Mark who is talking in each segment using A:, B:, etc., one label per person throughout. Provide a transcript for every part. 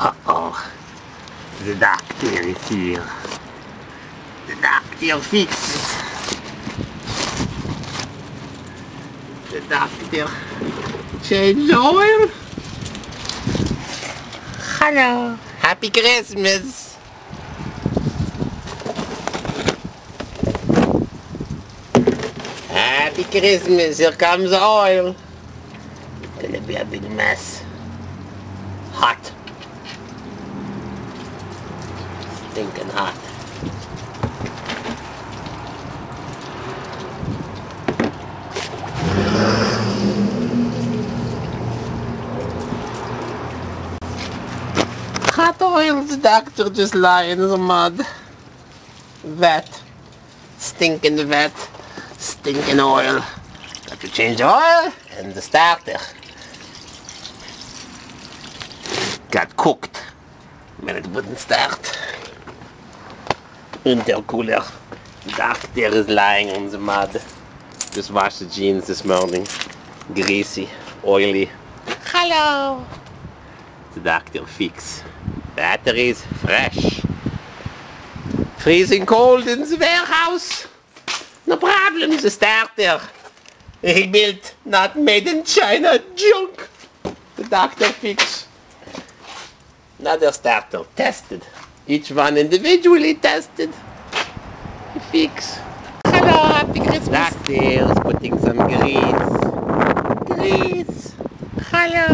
A: Uh-oh. The doctor is here. The doctor fixes. The doctor changed oil. Hello. Happy Christmas. Happy Christmas. Here comes the oil. It's gonna be a big mess. Hot. Stinking hot. Hot oil, the doctor just lying in the mud. Vet. Stinking vet. Stinking oil. Got to change the oil and the starter. Got cooked. But it wouldn't start. Intercooler. Doctor is lying on the mud. Just washed the jeans this morning. Greasy, oily. Hello. The doctor fix. Batteries fresh. Freezing cold in the warehouse. No problem, the starter. Rebuilt, not made in China, junk. The doctor fix. Another starter, tested. Each one individually tested. Fix. Hello, happy Christmas. Doctor's putting some grease. Grease. Hello.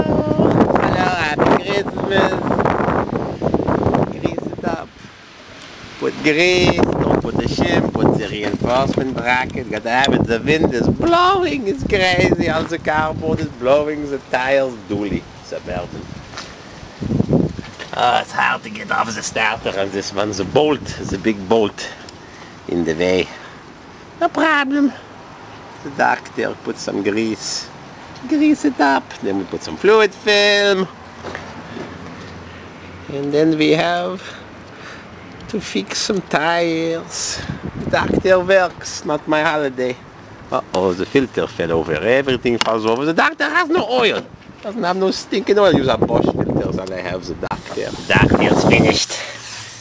A: Hello, happy Christmas. Grease it up. Put grease, don't put the shim, put the reinforcement bracket. Gotta have it, the wind is blowing, it's crazy. All the cardboard is blowing, the tires dually. Suburban. Oh, it's hard to get off the starter on this one. The bolt, the big bolt in the way. No problem. The doctor put some grease. Grease it up. Then we put some fluid film. And then we have to fix some tires. The doctor works, not my holiday. Uh-oh, the filter fell over. Everything falls over. The doctor has no oil. Doesn't have no stinking oil. Use a Bosch filters and I have the doctor. Doctor's finished.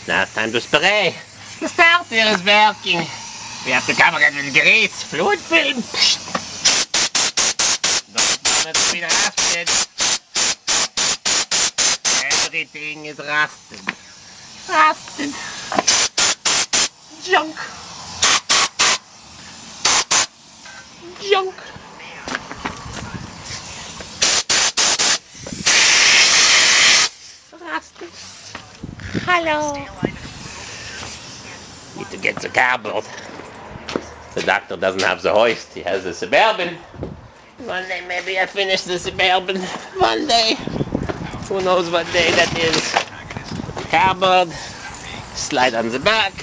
A: Now it's time to spray. The starter is working. We have to cover it with grease, fluid film. Don't it to be. Everything is rusted. Rusted. Junk. Junk. Hello. Need to get the cardboard. The doctor doesn't have the hoist, he has the suburban. One day maybe I finish the suburban. One day. Who knows what day that is. Cardboard. Slide on the back.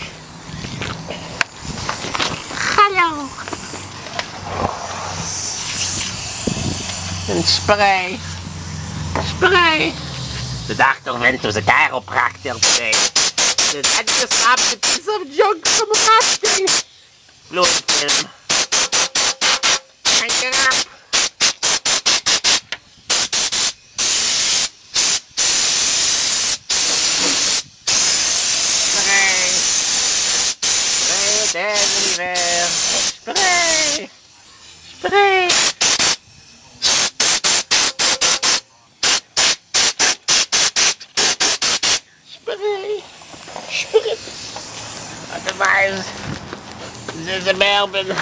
A: Hello. And spray. Spray. The doctor went to the chiropractor today. The doctor stopped a piece of junk from rusting. Fluid film. Crank it up. Otherwise, the suburban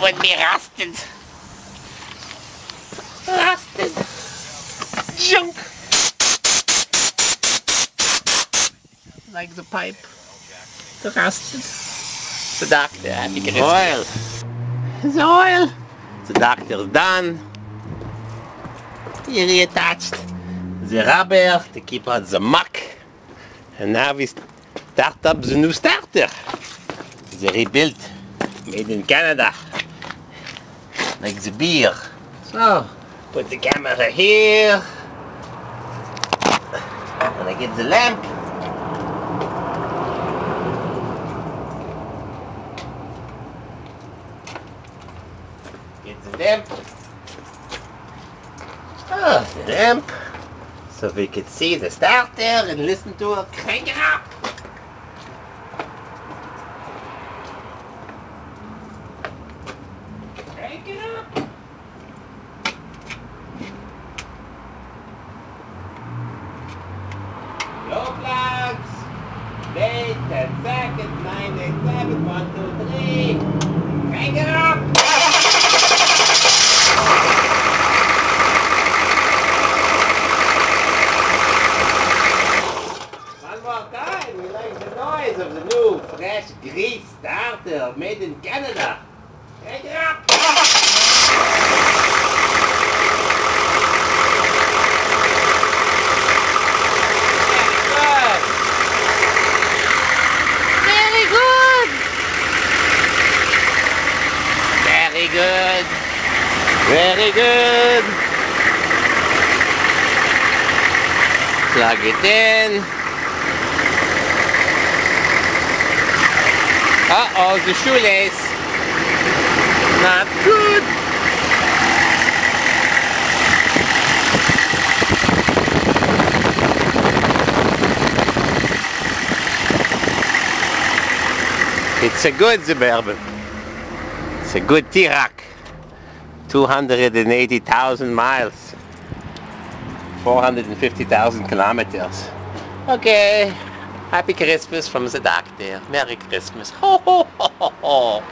A: would be rusted. Rusted. Junk. Like the pipe. The rusted. The doctor had to get oil. The oil. The doctor's done. He reattached the rubber to keep out the muck. And now we start up the new starter. The rebuilt, made in Canada. Like the beer. So, put the camera here. And I get the lamp. Get the lamp. Ah, the lamp. so we could see the starter and listen to it crank it up. Crank it up. Low plugs. Wait 10 seconds. 9, 8, 7, 1, 2, 3. Crank it up. One more time. We like the noise of the new fresh grease starter made in Canada. Crank it up. Very good. Very good. Very good. Plug it in. Uh-oh, the shoelace. Not good. It's a good Suburban. It's a good T-Rock. 280,000 miles. 450,000 kilometers. Okay. Happy Christmas from the doctor. Merry Christmas. Ho ho ho ho ho.